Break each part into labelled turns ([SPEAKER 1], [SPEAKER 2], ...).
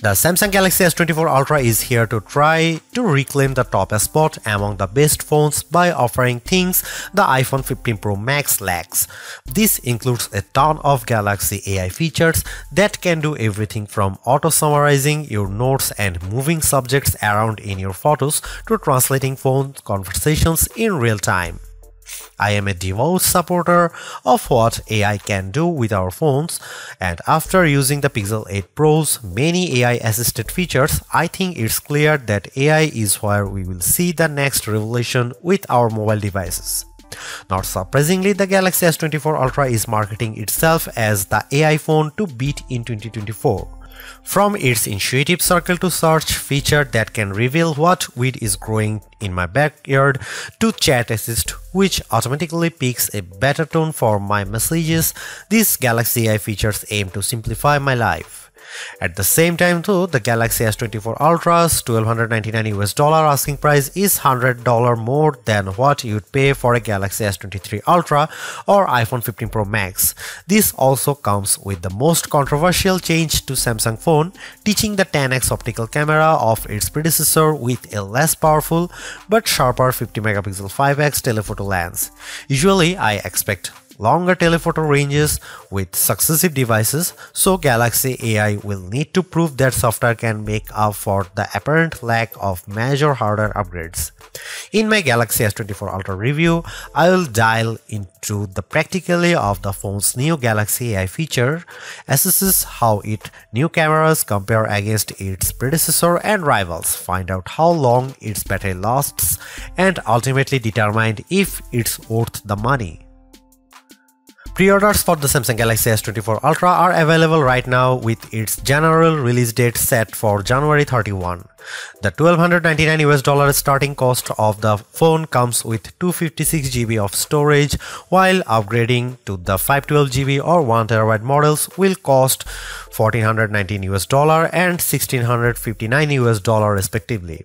[SPEAKER 1] The Samsung Galaxy S24 Ultra is here to try to reclaim the top spot among the best phones by offering things the iPhone 15 Pro Max lacks. This includes a ton of Galaxy AI features that can do everything from auto-summarizing your notes and moving subjects around in your photos to translating phone conversations in real time. I am a devout supporter of what AI can do with our phones and after using the Pixel 8 Pro's many AI assisted features, I think it's clear that AI is where we will see the next revolution with our mobile devices. Not surprisingly, the Galaxy S24 Ultra is marketing itself as the AI phone to beat in 2024. From its intuitive circle to search feature that can reveal what weed is growing in my backyard to chat assist which automatically picks a better tone for my messages, these Galaxy AI features aim to simplify my life. At the same time though, the Galaxy S24 Ultra's 1299 US dollar asking price is $100 more than what you'd pay for a Galaxy S23 Ultra or iPhone 15 Pro Max. This also comes with the most controversial change to Samsung phone, teaching the 10x optical camera of its predecessor with a less powerful but sharper 50 megapixel 5x telephoto lens. Usually I expect longer telephoto ranges with successive devices, so Galaxy AI will need to prove that software can make up for the apparent lack of major hardware upgrades. In my Galaxy S24 Ultra review, I will dial into the practicality of the phone's new Galaxy AI feature, assesses how its new cameras compare against its predecessor and rivals, find out how long its battery lasts, and ultimately determine if it's worth the money. Pre-orders for the Samsung Galaxy S24 Ultra are available right now with its general release date set for January 31. The 1299 US dollar starting cost of the phone comes with 256 GB of storage while upgrading to the 512 GB or 1 TB models will cost 1419 US dollar and 1659 US dollar respectively.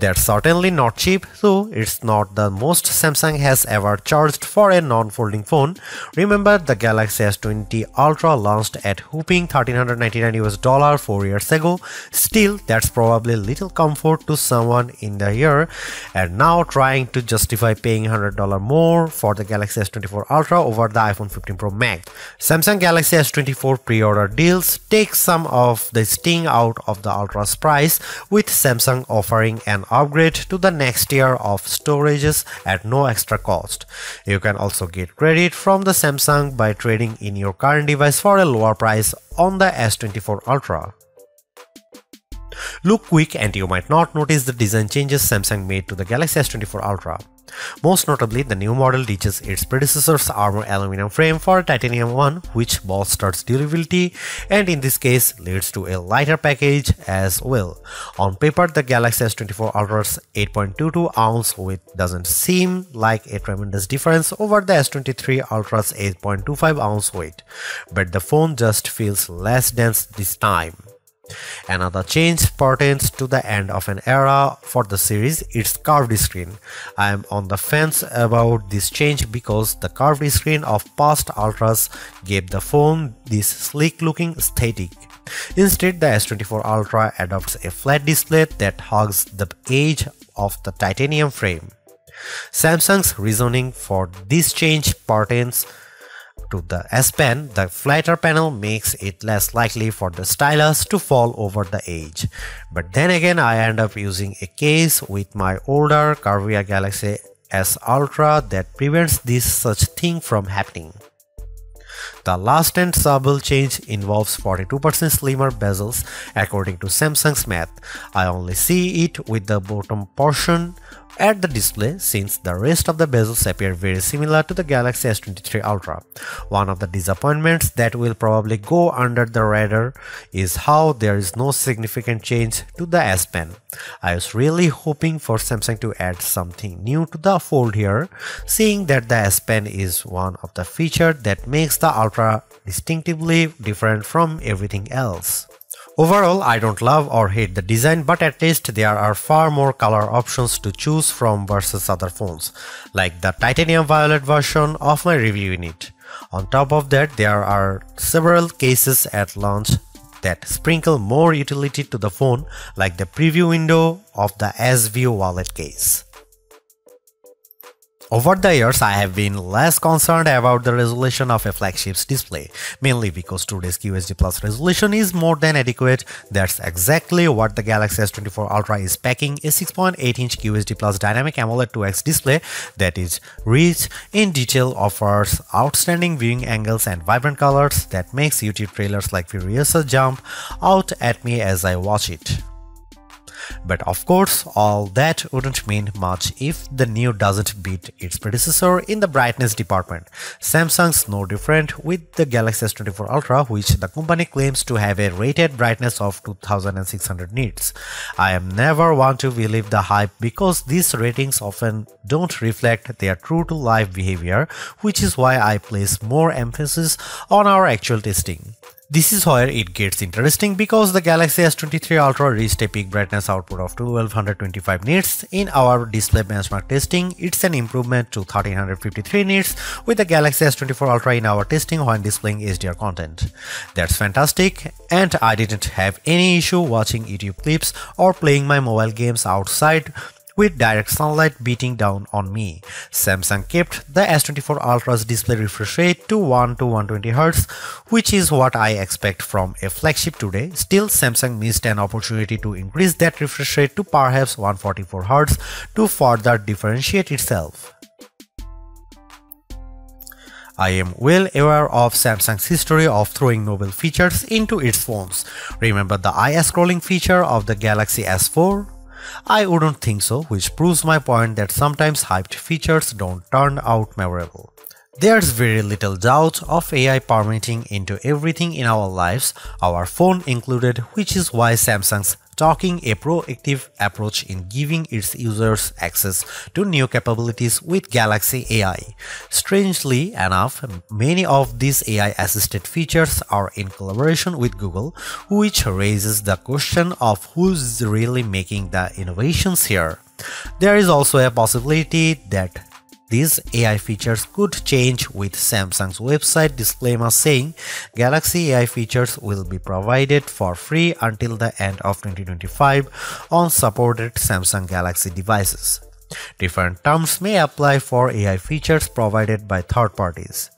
[SPEAKER 1] They're certainly not cheap, though it's not the most Samsung has ever charged for a non-folding phone. Remember the Galaxy S20 Ultra launched at whooping 1399 US dollar 4 years ago. Still, that's probably little comfort to someone in the year and now trying to justify paying $100 more for the Galaxy S24 Ultra over the iPhone 15 Pro Max. Samsung Galaxy S24 pre-order deals take some of the sting out of the Ultra's price with Samsung offering an upgrade to the next tier of storages at no extra cost. You can also get credit from the Samsung by trading in your current device for a lower price on the S24 Ultra. Look quick and you might not notice the design changes Samsung made to the Galaxy S24 Ultra. Most notably, the new model ditches its predecessor's armor aluminum frame for titanium one, which bolsters durability and in this case leads to a lighter package as well. On paper, the Galaxy S24 Ultra's 8.22 ounce weight doesn't seem like a tremendous difference over the S23 Ultra's 8.25 ounce weight, but the phone just feels less dense this time. Another change pertains to the end of an era for the series, its curved screen. I am on the fence about this change because the curved screen of past Ultras gave the phone this sleek looking aesthetic. Instead, the S24 Ultra adopts a flat display that hugs the edge of the titanium frame. Samsung's reasoning for this change pertains to the S Pen, the flatter panel makes it less likely for the stylus to fall over the edge. But then again, I end up using a case with my older Carvia Galaxy S Ultra that prevents this such thing from happening. The last and subtle change involves 42% slimmer bezels according to Samsung's math. I only see it with the bottom portion at the display since the rest of the bezels appear very similar to the Galaxy S23 Ultra. One of the disappointments that will probably go under the radar is how there is no significant change to the S Pen. I was really hoping for Samsung to add something new to the fold here, seeing that the S Pen is one of the features that makes the Ultra distinctively different from everything else. Overall, I don't love or hate the design, but at least there are far more color options to choose from versus other phones, like the titanium violet version of my review unit. On top of that, there are several cases at launch that sprinkle more utility to the phone like the preview window of the S View wallet case. Over the years, I have been less concerned about the resolution of a flagship's display, mainly because today's QHD Plus resolution is more than adequate. That's exactly what the Galaxy S24 Ultra is packing, a 6.8-inch QHD Plus Dynamic AMOLED 2X display that is rich in detail, offers outstanding viewing angles and vibrant colors that makes YouTube trailers like Furiosa jump out at me as I watch it. But of course, all that wouldn't mean much if the new doesn't beat its predecessor in the brightness department. Samsung's no different with the Galaxy S24 Ultra, which the company claims to have a rated brightness of 2600 nits. I am never one to believe the hype because these ratings often don't reflect their true to life behavior, which is why I place more emphasis on our actual testing. This is where it gets interesting because the Galaxy S23 Ultra reached a peak brightness output of 1225 nits. In our display benchmark testing, it's an improvement to 1353 nits with the Galaxy S24 Ultra in our testing when displaying HDR content. That's fantastic and I didn't have any issue watching YouTube clips or playing my mobile games outside with direct sunlight beating down on me. Samsung kept the S24 Ultra's display refresh rate to 1 to 120Hz, which is what I expect from a flagship today. Still, Samsung missed an opportunity to increase that refresh rate to perhaps 144Hz to further differentiate itself. I am well aware of Samsung's history of throwing novel features into its phones. Remember the eye scrolling feature of the Galaxy S4? I wouldn't think so, which proves my point that sometimes hyped features don't turn out memorable. There's very little doubt of AI permeating into everything in our lives, our phone included, which is why Samsung's taking a proactive approach in giving its users access to new capabilities with Galaxy AI. Strangely enough, many of these AI-assisted features are in collaboration with Google, which raises the question of who's really making the innovations here. There is also a possibility that these AI features could change with Samsung's website disclaimer saying Galaxy AI features will be provided for free until the end of 2025 on supported Samsung Galaxy devices. Different terms may apply for AI features provided by third parties.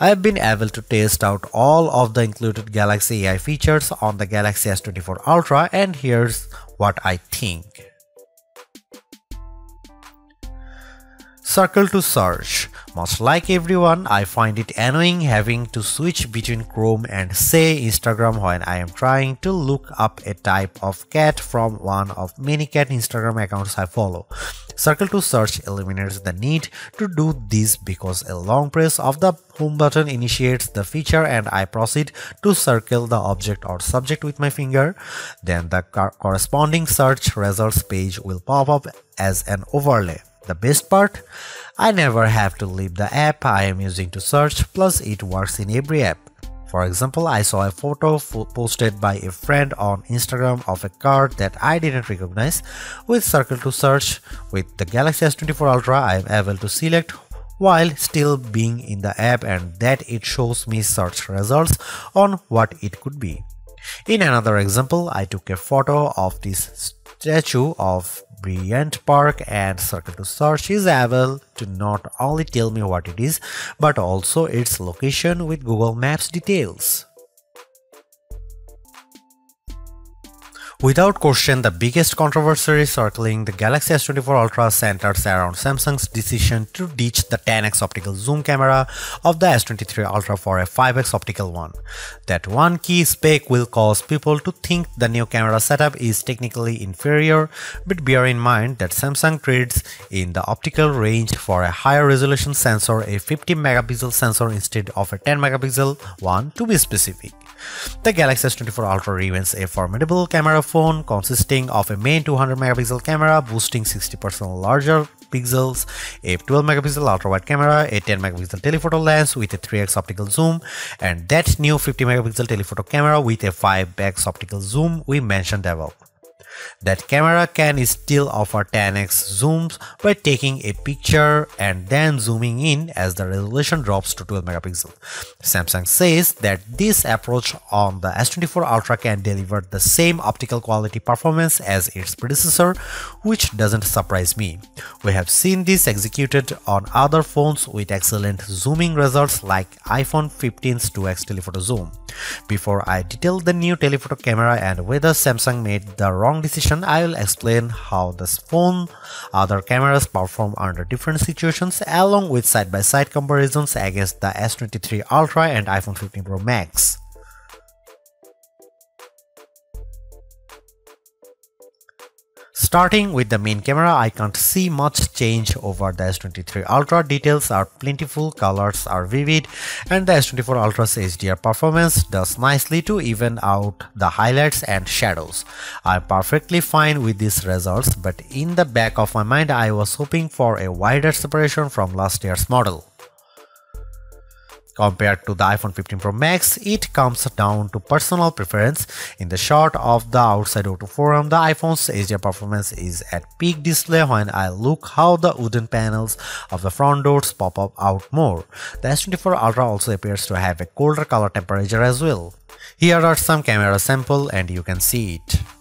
[SPEAKER 1] I have been able to test out all of the included Galaxy AI features on the Galaxy S24 Ultra and here's what I think. Circle to search. Much like everyone, I find it annoying having to switch between Chrome and say Instagram when I am trying to look up a type of cat from one of many cat Instagram accounts I follow. Circle to search eliminates the need to do this because a long press of the home button initiates the feature and I proceed to circle the object or subject with my finger. Then the corresponding search results page will pop up as an overlay. The best part? I never have to leave the app I am using to search, plus it works in every app. For example, I saw a photo posted by a friend on Instagram of a card that I didn't recognize. With Circle to Search, with the Galaxy S24 Ultra, I am able to select while still being in the app and that it shows me search results on what it could be. In another example, I took a photo of this statue of Bryant Park and Circle to Search is able to not only tell me what it is, but also its location with Google Maps details. Without question, the biggest controversy circling the Galaxy S24 Ultra centers around Samsung's decision to ditch the 10x optical zoom camera of the S23 Ultra for a 5x optical one. That one key spec will cause people to think the new camera setup is technically inferior, but bear in mind that Samsung trades in the optical range for a higher resolution sensor, a 50 megapixel sensor instead of a 10 megapixel one to be specific. The Galaxy S24 Ultra remains a formidable camera phone consisting of a main 200 megapixel camera boosting 60% larger pixels, a 12 megapixel ultra wide camera, a 10 megapixel telephoto lens with a 3x optical zoom, and that new 50 megapixel telephoto camera with a 5x optical zoom we mentioned above. That camera can still offer 10x zooms by taking a picture and then zooming in as the resolution drops to 12 megapixel. Samsung says that this approach on the S24 Ultra can deliver the same optical quality performance as its predecessor, which doesn't surprise me. We have seen this executed on other phones with excellent zooming results like iPhone 15's 2x telephoto zoom. Before I detail the new telephoto camera and whether Samsung made the wrong decision, I will explain how this phone other cameras perform under different situations along with side-by-side -side comparisons against the S23 Ultra and iPhone 15 Pro Max. Starting with the main camera, I can't see much change over the S23 Ultra. Details are plentiful, colors are vivid, and the S24 Ultra's HDR performance does nicely to even out the highlights and shadows. I'm perfectly fine with these results, but in the back of my mind, I was hoping for a wider separation from last year's model. Compared to the iPhone 15 Pro Max, it comes down to personal preference. In the shot of the outside O2 forum, the iPhone's HDR performance is at peak display when I look how the wooden panels of the front doors pop up out more. The S24 Ultra also appears to have a colder color temperature as well. Here are some camera sample and you can see it.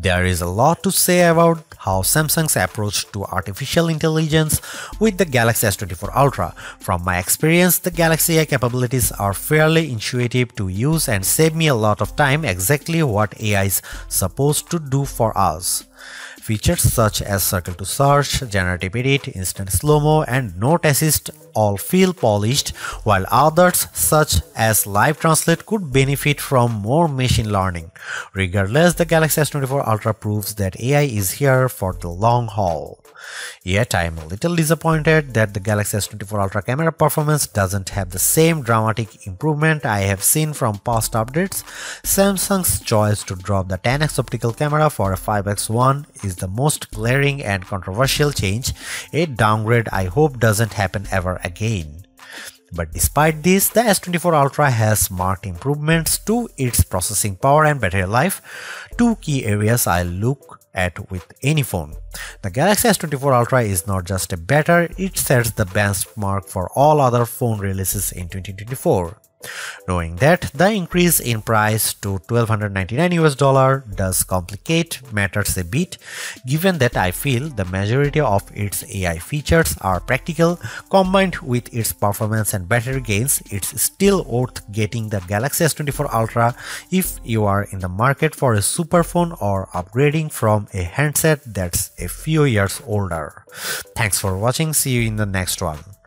[SPEAKER 1] There is a lot to say about how Samsung's approach to artificial intelligence with the Galaxy S24 Ultra. From my experience, the Galaxy AI capabilities are fairly intuitive to use and save me a lot of time exactly what AI is supposed to do for us. Features such as circle to search, generative edit, instant slow-mo and note assist all feel polished while others such as live translate could benefit from more machine learning. Regardless, the Galaxy S24 Ultra proves that AI is here for the long haul. Yet I am a little disappointed that the Galaxy S24 Ultra camera performance doesn't have the same dramatic improvement I have seen from past updates. Samsung's choice to drop the 10x optical camera for a 5x one is the most glaring and controversial change, a downgrade I hope doesn't happen ever again. But despite this, the S24 Ultra has marked improvements to its processing power and battery life, two key areas I look at with any phone. The Galaxy S24 Ultra is not just a better, it sets the benchmark for all other phone releases in 2024. Knowing that the increase in price to 1299 US dollar does complicate matters a bit, given that I feel the majority of its AI features are practical, combined with its performance and battery gains, it's still worth getting the Galaxy S24 Ultra if you are in the market for a super phone or upgrading from a handset that's a few years older. Thanks for watching, see you in the next one.